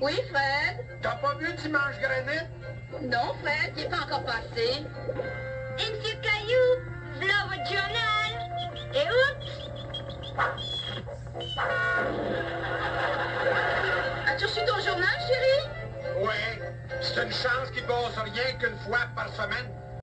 Oui, Fred? T'as pas vu Dimanche Granit? Non, Fred, il est pas encore passé. Et Monsieur Caillou, v'là votre journal. Et oups! As-tu reçu ton journal, chérie? Oui, C'est une chance qu'il passe rien qu'une fois par semaine.